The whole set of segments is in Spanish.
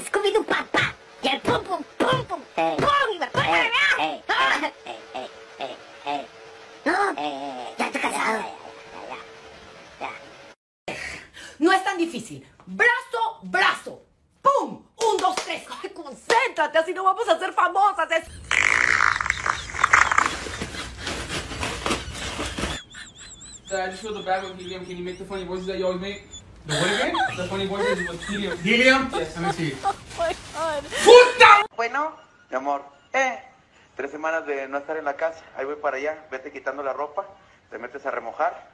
Scooby-Doo papá y el pum pum pum pum ey, pum y me pone ey, ey, ey, No, no es tan difícil. Brazo, brazo. ¡Pum! Un, dos, tres. Ay, concéntrate, así no vamos a ser famosas. Es... I just feel the back of helium. Can you make the funny voices that you always make? The what again? The funny voices with helium. Helium? Yes. Let me see. Bueno, mi amor, eh, tres semanas de no estar en la casa. Ahí voy para allá. Vete quitando la ropa, te metes a remojar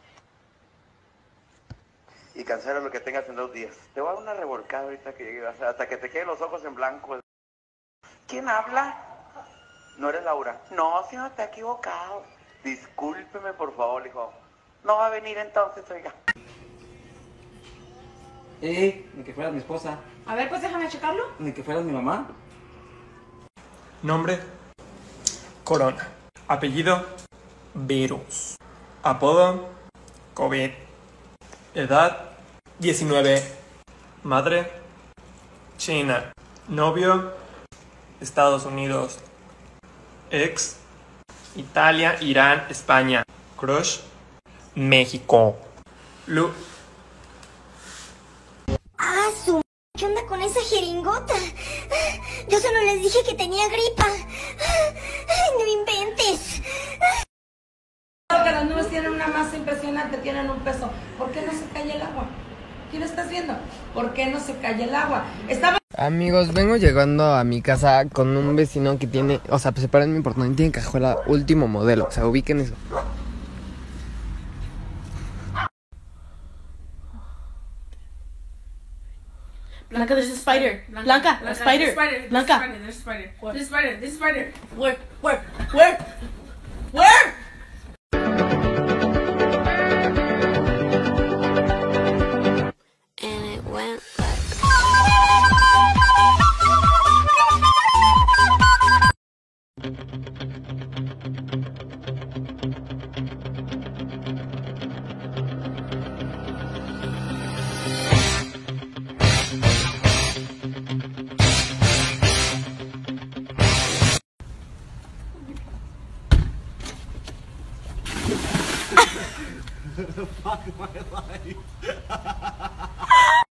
y cancela lo que tengas en dos días. Te voy a dar una revolcada ahorita que llegue, hasta que te queden los ojos en blanco. ¿Quién habla? ¿No eres Laura? No, si no te he equivocado. Discúlpeme, por favor, hijo. No va a venir entonces, oiga. Eh, ni que fueras mi esposa, A ver, pues déjame checarlo. ni que fueras mi mamá. Nombre, Corona. Apellido, Virus. Apodo, COVID. Edad, 19. Madre, China. Novio, Estados Unidos. Ex, Italia, Irán, España. Crush, México. Lu Ah, su... ¿Qué onda con esa jeringota? Yo solo les dije que tenía gripa. Ay, no inventes. Que las nubes tienen una masa impresionante, tienen un peso. ¿Por qué no se cae el agua? ¿Quién estás viendo? ¿Por qué no se cae el agua? Estaba Amigos, vengo llegando a mi casa con un vecino que tiene, o sea, separen mi portón, tiene cajuela último modelo, o sea, ubiquen eso. Blanca, there's a spider. Blanca, a spider. Blanca. There's a spider. There's a spider. There's a spider. Where? Where? Where? Where? the fuck my life.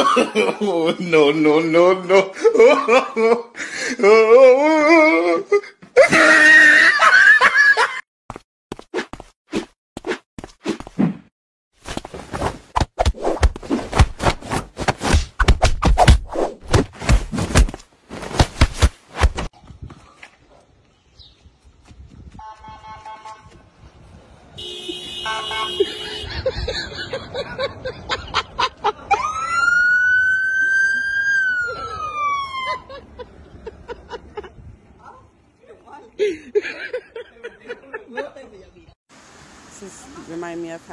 Oh, no, no, no, no. This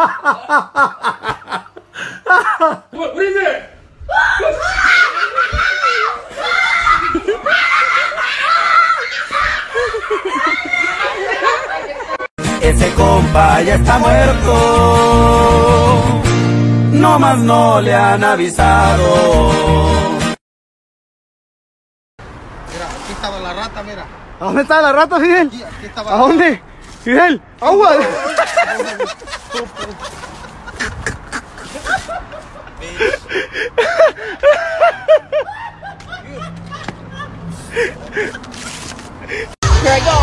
What? What is it? Ese compa ya está muerto. No más no le han avisado. Mira, aquí estaba la rata, mira. ¿A dónde está la rata, Fidel? Aquí, aquí estaba ¿A dónde? اول Here I go.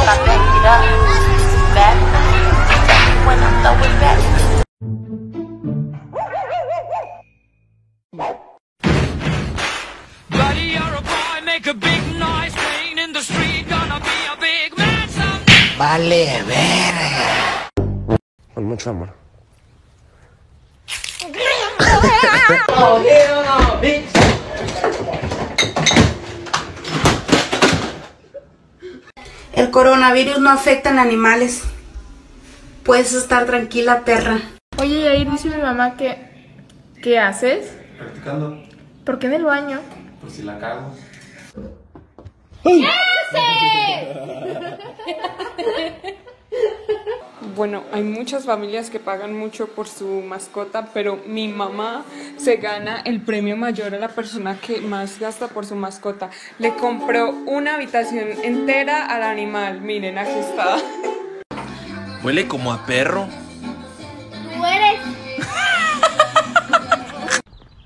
Buddy, you're a boy. Make a big vale verga. Con mucho amor. El coronavirus no afecta en animales. Puedes estar tranquila, perra. Oye, Yair, dice mi mamá que... ¿Qué haces? Practicando, ¿Por qué en el baño? por si la cago. Bueno, hay muchas familias que pagan mucho por su mascota, pero mi mamá se gana el premio mayor a la persona que más gasta por su mascota. Le compró una habitación entera al animal. Miren, aquí está. Huele como a perro. Tú eres.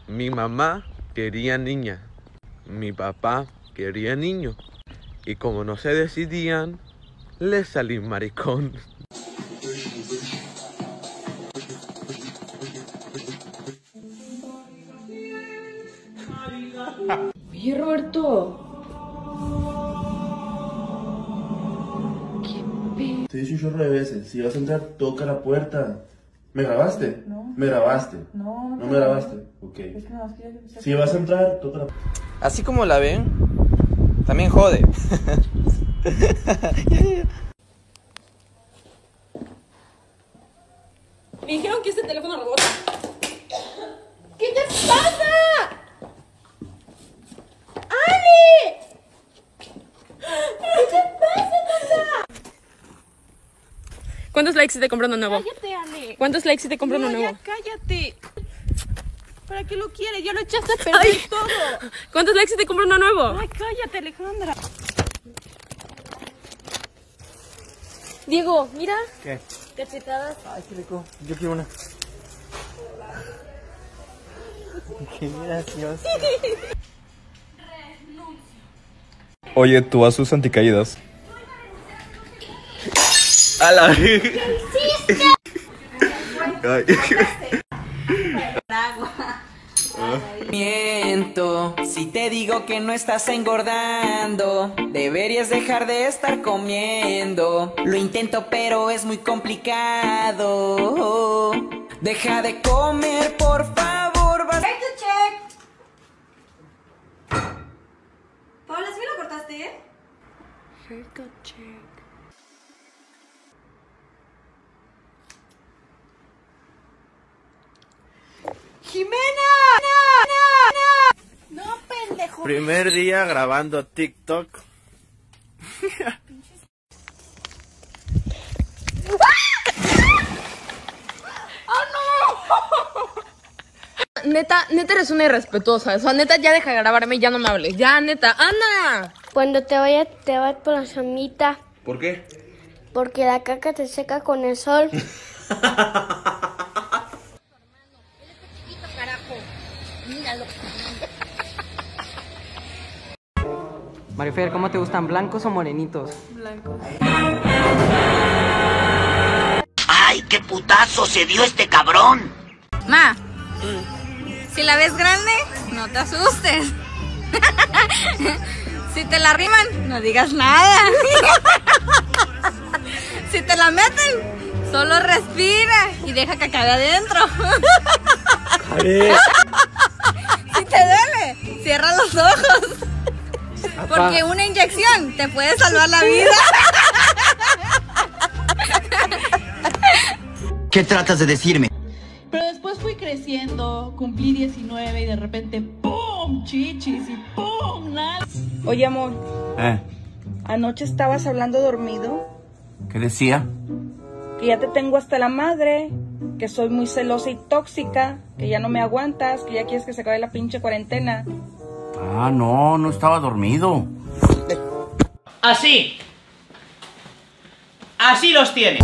Mi mamá quería niña. Mi papá quería niño. Y como no se decidían, le salí maricón. Oye, Roberto. Te he dicho un chorro de veces, si vas a entrar, toca la puerta. ¿Me grabaste? No. ¿Me grabaste? No, ¿No me grabaste? Ok. Es que no, es que ya- Si vas a entrar, toca la Así como la ven, también jode. Me dijeron que este teléfono rebota. ¿Qué te pasa? ¡Ale! ¿Qué te pasa, tonta? ¿Cuántos likes si te compro uno nuevo? Cállate, Ale. ¿Cuántos likes si te compro uno No, nuevo? ya cállate. ¿Para qué lo quieres? Ya lo echaste a perder Ay. todo. ¿Cuántos likes si te compro uno nuevo? Ay, cállate, Alejandra. Diego, mira. ¿Qué? Cachetadas. Ay, qué rico. Yo quiero una. Qué gracioso. Oye, tú haces anticaídas. A la Miento, si te digo que no estás engordando, deberías dejar de estar comiendo. Lo intento, pero es muy complicado. Deja de comer, por favor. Vas... Check to check. Paula, ¿sí me lo cortaste? Haircut check. ¡Jimena! Primer día grabando TikTok. Neta, neta eres una irrespetuosa. O sea, neta, ya deja de grabarme y ya no me hables. Ya, neta. ¡Ana! Cuando te vaya, te vas por la somita. ¿Por qué? Porque la caca te seca con el sol. Marifer, ¿cómo te gustan, blancos o morenitos? Blanco. ¡Ay, qué putazo se dio este cabrón! Ma, si la ves grande, no te asustes. si te la riman, no digas nada. si te la meten, solo respira y deja que acabe adentro. Porque una inyección te puede salvar la vida. ¿Qué tratas de decirme? Pero después fui creciendo, cumplí 19 y de repente ¡pum! Chichis y ¡pum! Nada. Oye, amor, Eh, anoche estabas hablando dormido, ¿qué decía? que ya te tengo hasta la madre, que soy muy celosa y tóxica, que ya no me aguantas, que ya quieres que se acabe la pinche cuarentena. Ah, no, no estaba dormido. Así. Así los tiene.